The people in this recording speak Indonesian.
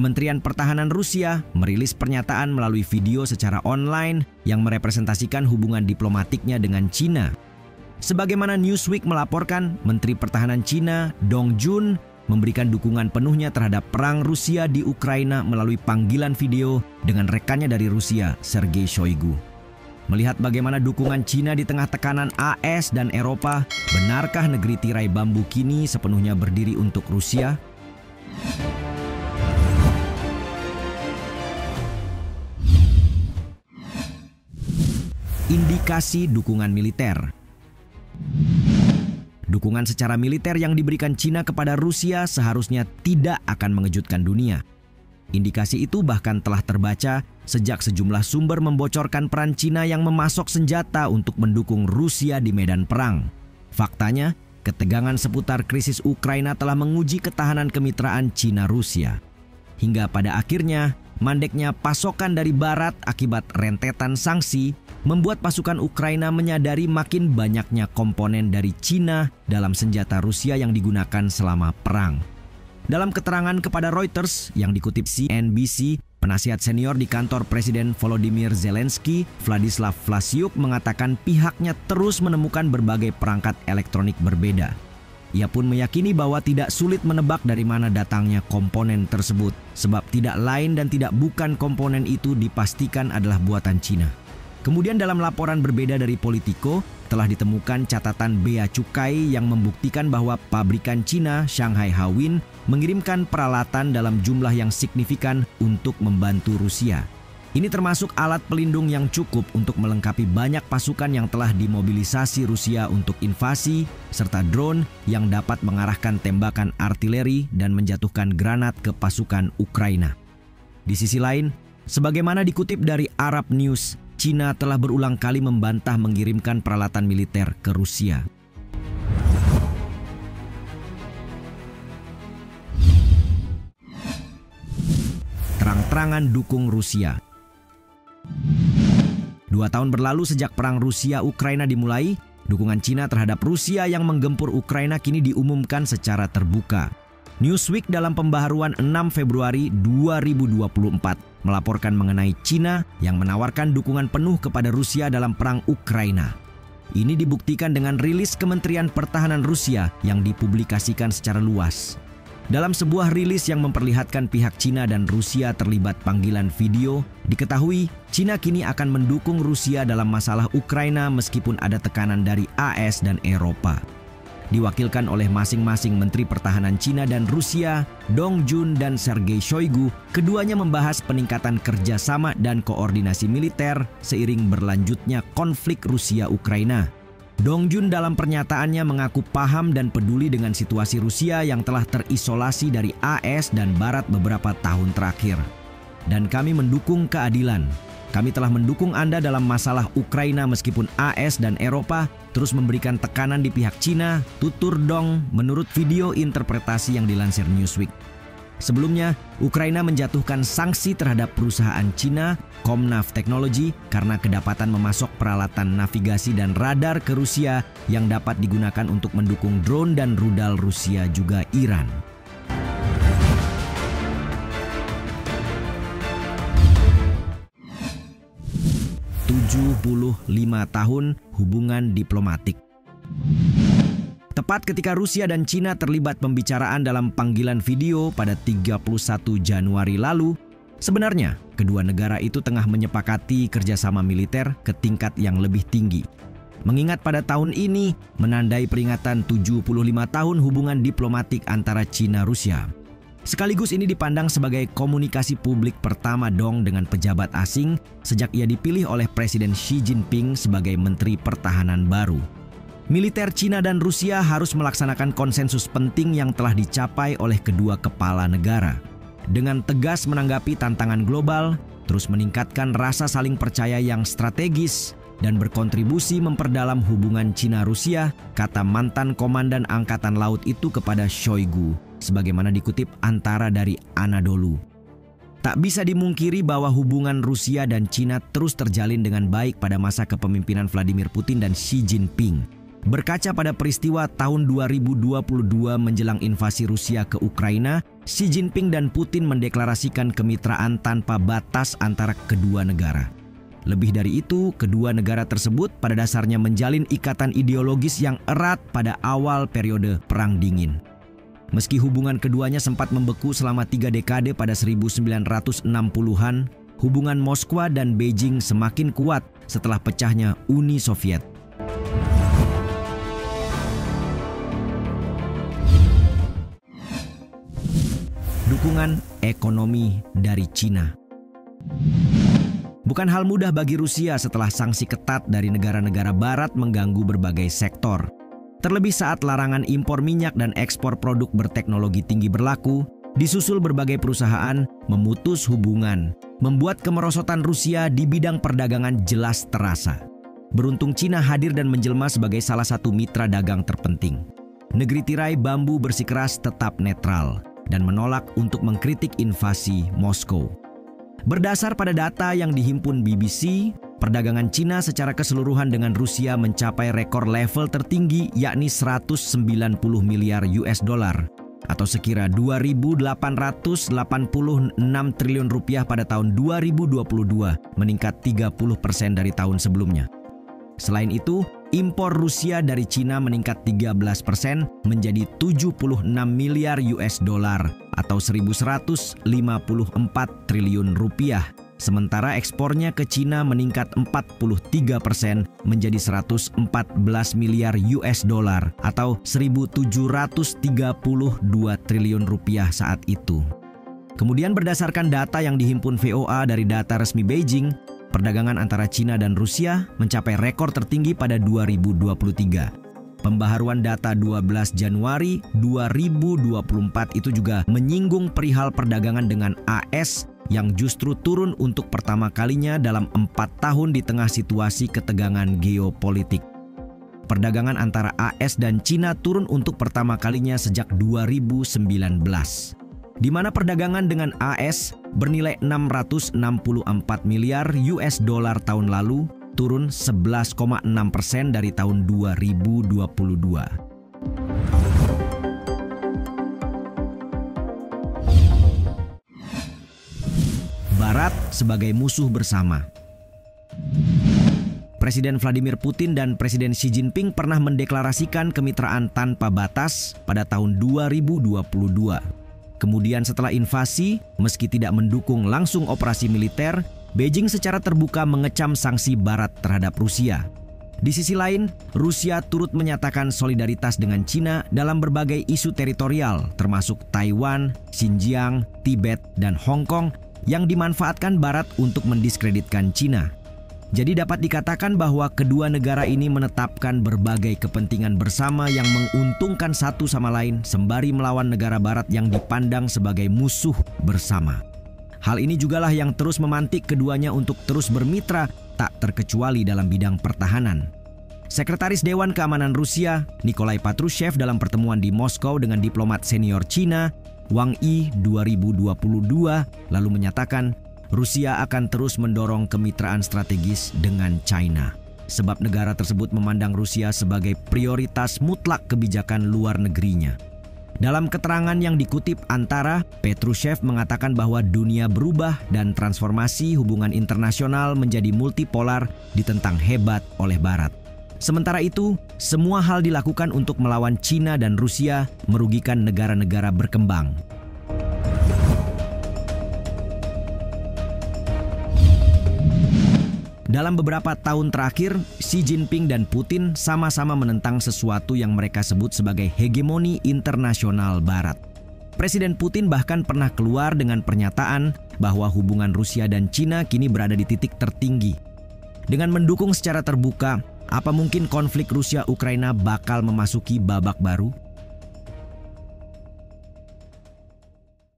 Kementerian Pertahanan Rusia merilis pernyataan melalui video secara online yang merepresentasikan hubungan diplomatiknya dengan Cina. Sebagaimana Newsweek melaporkan, Menteri Pertahanan Cina Dong Jun memberikan dukungan penuhnya terhadap perang Rusia di Ukraina melalui panggilan video dengan rekannya dari Rusia, Sergei Shoigu. Melihat bagaimana dukungan Cina di tengah tekanan AS dan Eropa, benarkah negeri tirai bambu kini sepenuhnya berdiri untuk Rusia? Indikasi dukungan militer Dukungan secara militer yang diberikan Cina kepada Rusia seharusnya tidak akan mengejutkan dunia. Indikasi itu bahkan telah terbaca sejak sejumlah sumber membocorkan peran Cina yang memasok senjata untuk mendukung Rusia di medan perang. Faktanya, ketegangan seputar krisis Ukraina telah menguji ketahanan kemitraan Cina-Rusia. Hingga pada akhirnya, mandeknya pasokan dari barat akibat rentetan sanksi membuat pasukan Ukraina menyadari makin banyaknya komponen dari Cina dalam senjata Rusia yang digunakan selama perang. Dalam keterangan kepada Reuters yang dikutip CNBC, penasihat senior di kantor Presiden Volodymyr Zelensky, Vladislav Vlasiuk mengatakan pihaknya terus menemukan berbagai perangkat elektronik berbeda. Ia pun meyakini bahwa tidak sulit menebak dari mana datangnya komponen tersebut, sebab tidak lain dan tidak bukan komponen itu dipastikan adalah buatan Cina. Kemudian dalam laporan berbeda dari Politico, telah ditemukan catatan bea cukai yang membuktikan bahwa pabrikan Cina Shanghai Hawin mengirimkan peralatan dalam jumlah yang signifikan untuk membantu Rusia. Ini termasuk alat pelindung yang cukup untuk melengkapi banyak pasukan yang telah dimobilisasi Rusia untuk invasi, serta drone yang dapat mengarahkan tembakan artileri dan menjatuhkan granat ke pasukan Ukraina. Di sisi lain, sebagaimana dikutip dari Arab News, Cina telah berulang kali membantah mengirimkan peralatan militer ke Rusia. Terang-terangan dukung Rusia. Dua tahun berlalu sejak perang Rusia-Ukraina dimulai, dukungan Cina terhadap Rusia yang menggempur Ukraina kini diumumkan secara terbuka. Newsweek dalam pembaharuan 6 Februari 2024 melaporkan mengenai Cina yang menawarkan dukungan penuh kepada Rusia dalam perang Ukraina. Ini dibuktikan dengan rilis Kementerian Pertahanan Rusia yang dipublikasikan secara luas. Dalam sebuah rilis yang memperlihatkan pihak Cina dan Rusia terlibat panggilan video, diketahui Cina kini akan mendukung Rusia dalam masalah Ukraina meskipun ada tekanan dari AS dan Eropa diwakilkan oleh masing-masing Menteri Pertahanan Cina dan Rusia, Dong Jun dan Sergei Shoigu, keduanya membahas peningkatan kerjasama dan koordinasi militer seiring berlanjutnya konflik Rusia-Ukraina. Dong Jun dalam pernyataannya mengaku paham dan peduli dengan situasi Rusia yang telah terisolasi dari AS dan Barat beberapa tahun terakhir. Dan kami mendukung keadilan, kami telah mendukung Anda dalam masalah Ukraina meskipun AS dan Eropa terus memberikan tekanan di pihak Cina, tutur dong menurut video interpretasi yang dilansir Newsweek. Sebelumnya, Ukraina menjatuhkan sanksi terhadap perusahaan Cina, Comnav Technology, karena kedapatan memasok peralatan navigasi dan radar ke Rusia yang dapat digunakan untuk mendukung drone dan rudal Rusia juga Iran. 75 tahun hubungan diplomatik. Tepat ketika Rusia dan Cina terlibat pembicaraan dalam panggilan video pada 31 Januari lalu, sebenarnya kedua negara itu tengah menyepakati kerjasama militer ke tingkat yang lebih tinggi. Mengingat pada tahun ini menandai peringatan 75 tahun hubungan diplomatik antara Cina-Rusia. Sekaligus ini dipandang sebagai komunikasi publik pertama Dong dengan pejabat asing sejak ia dipilih oleh Presiden Xi Jinping sebagai Menteri Pertahanan baru. Militer Cina dan Rusia harus melaksanakan konsensus penting yang telah dicapai oleh kedua kepala negara. Dengan tegas menanggapi tantangan global, terus meningkatkan rasa saling percaya yang strategis, dan berkontribusi memperdalam hubungan Cina-Rusia, kata mantan Komandan Angkatan Laut itu kepada Shoigu sebagaimana dikutip antara dari Anadolu. Tak bisa dimungkiri bahwa hubungan Rusia dan Cina terus terjalin dengan baik pada masa kepemimpinan Vladimir Putin dan Xi Jinping. Berkaca pada peristiwa tahun 2022 menjelang invasi Rusia ke Ukraina, Xi Jinping dan Putin mendeklarasikan kemitraan tanpa batas antara kedua negara. Lebih dari itu, kedua negara tersebut pada dasarnya menjalin ikatan ideologis yang erat pada awal periode Perang Dingin. Meski hubungan keduanya sempat membeku selama tiga dekade pada 1960-an, hubungan Moskwa dan Beijing semakin kuat setelah pecahnya Uni Soviet. Dukungan ekonomi dari Cina. Bukan hal mudah bagi Rusia setelah sanksi ketat dari negara-negara barat mengganggu berbagai sektor. Terlebih saat larangan impor minyak dan ekspor produk berteknologi tinggi berlaku, disusul berbagai perusahaan memutus hubungan, membuat kemerosotan Rusia di bidang perdagangan jelas terasa. Beruntung Cina hadir dan menjelma sebagai salah satu mitra dagang terpenting. Negeri tirai bambu bersikeras tetap netral, dan menolak untuk mengkritik invasi Moskow. Berdasar pada data yang dihimpun BBC, perdagangan Cina secara keseluruhan dengan Rusia mencapai rekor level tertinggi yakni 190 miliar US dollar atau sekira 2.886 triliun rupiah pada tahun 2022, meningkat 30 persen dari tahun sebelumnya. Selain itu, impor Rusia dari Cina meningkat 13 persen menjadi 76 miliar US dollar atau 1154 triliun rupiah. Sementara ekspornya ke Cina meningkat 43 persen menjadi 114 miliar US dollar atau 1732 triliun rupiah saat itu. Kemudian berdasarkan data yang dihimpun VOA dari data resmi Beijing, Perdagangan antara Cina dan Rusia mencapai rekor tertinggi pada 2023. Pembaharuan data 12 Januari 2024 itu juga menyinggung perihal perdagangan dengan AS yang justru turun untuk pertama kalinya dalam empat tahun di tengah situasi ketegangan geopolitik. Perdagangan antara AS dan Cina turun untuk pertama kalinya sejak 2019 di mana perdagangan dengan AS bernilai 664 miliar US dollar tahun lalu, turun 11,6 persen dari tahun 2022. Barat sebagai musuh bersama. Presiden Vladimir Putin dan Presiden Xi Jinping pernah mendeklarasikan kemitraan tanpa batas pada tahun 2022. Kemudian setelah invasi, meski tidak mendukung langsung operasi militer, Beijing secara terbuka mengecam sanksi barat terhadap Rusia. Di sisi lain, Rusia turut menyatakan solidaritas dengan Cina dalam berbagai isu teritorial termasuk Taiwan, Xinjiang, Tibet, dan Hong Kong yang dimanfaatkan barat untuk mendiskreditkan Cina. Jadi dapat dikatakan bahwa kedua negara ini menetapkan berbagai kepentingan bersama yang menguntungkan satu sama lain sembari melawan negara barat yang dipandang sebagai musuh bersama. Hal ini jugalah yang terus memantik keduanya untuk terus bermitra tak terkecuali dalam bidang pertahanan. Sekretaris Dewan Keamanan Rusia, Nikolai Patrushev dalam pertemuan di Moskow dengan diplomat senior Cina, Wang Yi 2022 lalu menyatakan Rusia akan terus mendorong kemitraan strategis dengan China. Sebab negara tersebut memandang Rusia sebagai prioritas mutlak kebijakan luar negerinya. Dalam keterangan yang dikutip antara, Petrushev mengatakan bahwa dunia berubah dan transformasi hubungan internasional menjadi multipolar ditentang hebat oleh Barat. Sementara itu, semua hal dilakukan untuk melawan Cina dan Rusia merugikan negara-negara berkembang. Dalam beberapa tahun terakhir, Xi Jinping dan Putin sama-sama menentang sesuatu yang mereka sebut sebagai hegemoni internasional Barat. Presiden Putin bahkan pernah keluar dengan pernyataan bahwa hubungan Rusia dan Cina kini berada di titik tertinggi. Dengan mendukung secara terbuka, apa mungkin konflik Rusia-Ukraina bakal memasuki babak baru?